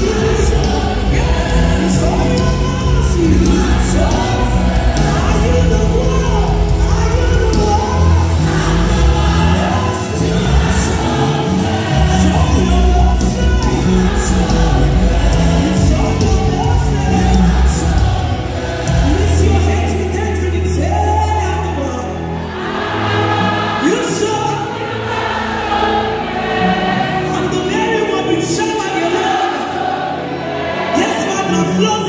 Yes. no